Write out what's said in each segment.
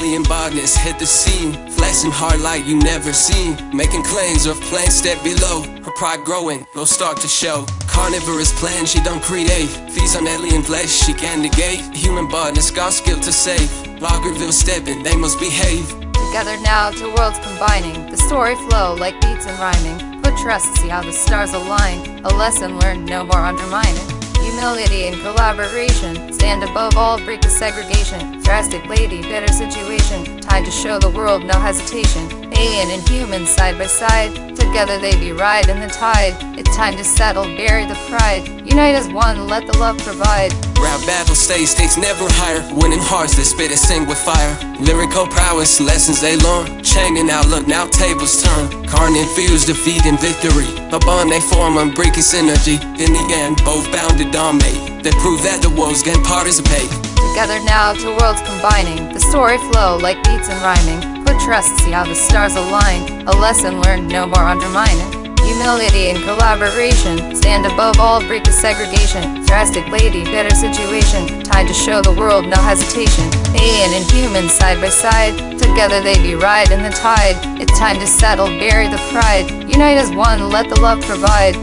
alien bodies hit the scene, flashing hard like you never seen, making claims of planes step below. Her pride growing, will start to show. Carnivorous plan she don't create, feeds on alien flesh she can negate. Human bodies got skill to save. Loggerville stepping, they must behave. Together now, two worlds combining. The story flow like beats and rhyming. Put trust, see how the stars align. A lesson learned, no more undermining. Humility and collaboration. Stand above all, break the segregation. Drastic lady, better situation. Time to show the world, no hesitation. Alien and human side by side. Together they be riding the tide. It's time to settle, bury the pride. Unite as one, let the love provide. Rap battle stage, stakes never higher. Winning hearts that spit and sing with fire. Lyrical prowess, lessons they learn. Changing outlook, now tables turn. Carn infused defeat and victory. A bond they form, unbreaking synergy. In the end, both bound to dominate. They prove that the worlds can participate. Together now, two worlds combining. The story flow like beats and rhyming. Put trust, see how the stars align. A lesson learned, no more undermining. Humility and collaboration. Stand above all, break the segregation. Drastic lady, better situation. Time to show the world, no hesitation. Alien and human side by side. Together they be riding the tide. It's time to settle, bury the pride. Unite as one, let the love provide.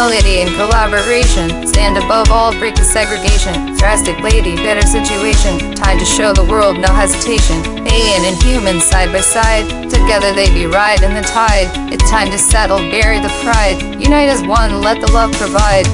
Humility and collaboration. Stand above all, break the segregation. Drastic lady, better situation. Time to show the world, no hesitation. Alien and human side by side. Together they be riding the tide. It's time to settle, bury the pride. Unite as one, let the love provide.